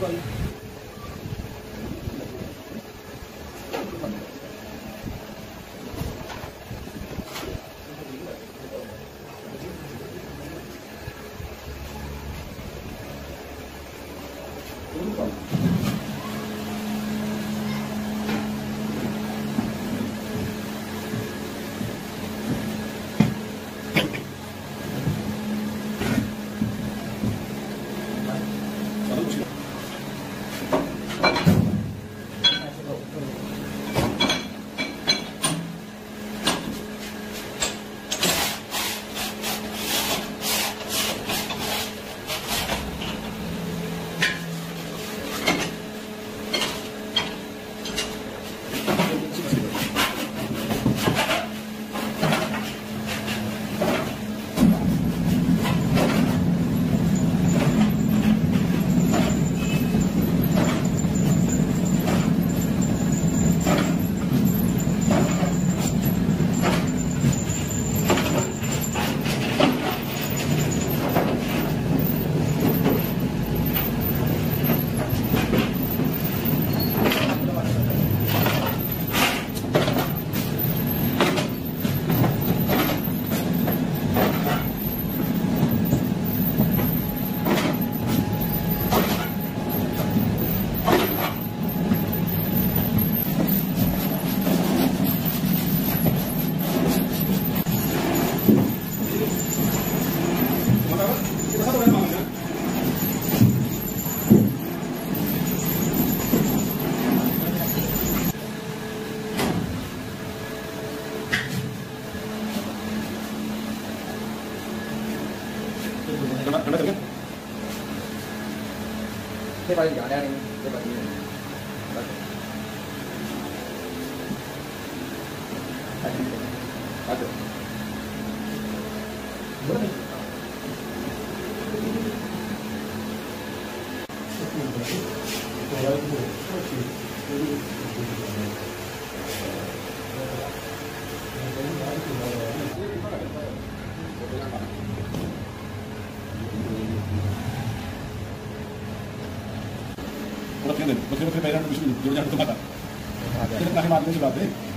করতে পারলাম 快点，快点！来，来，来！来，来，来！来，来，来！来，来，来！Lo u a t kalian, buat k a l o a n saya bayar o u l u jangan tempat. Kita kasih makan o u e a baik.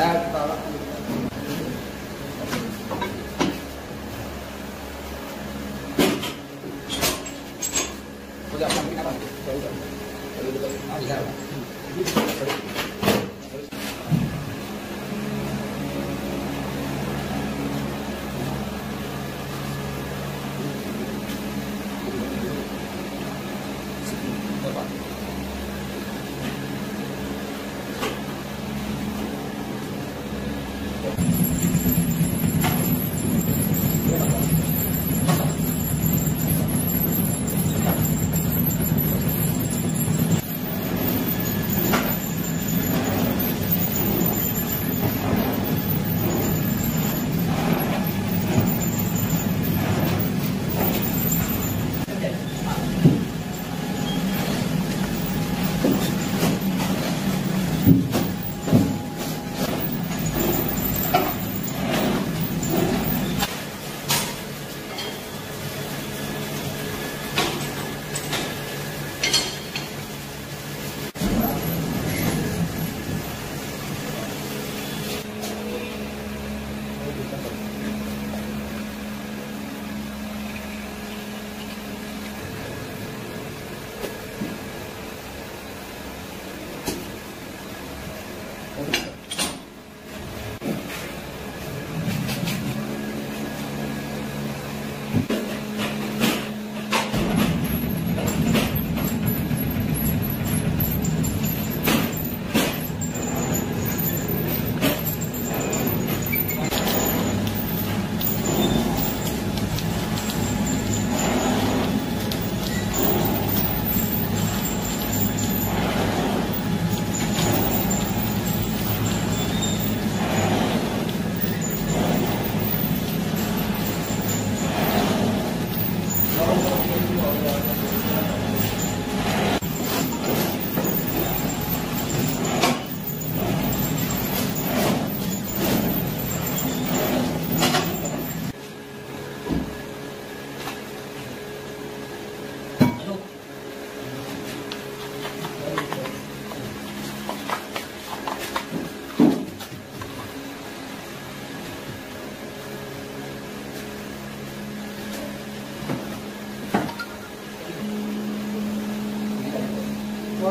哎，道了。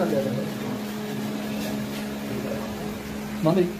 なんだよね。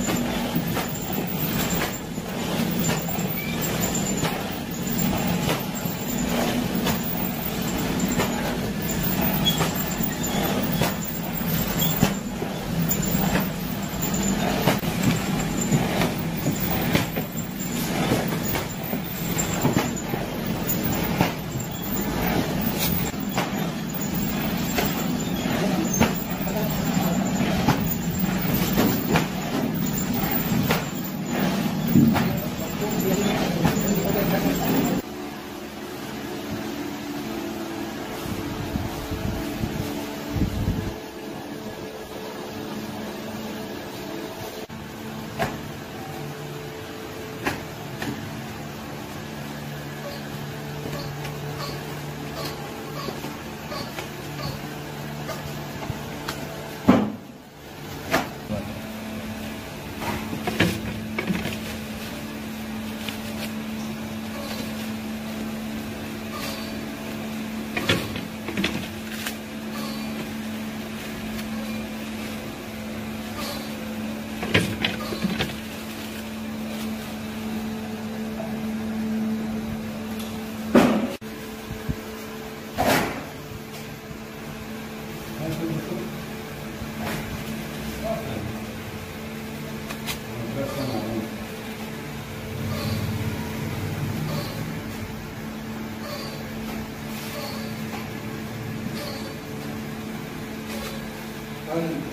Amén.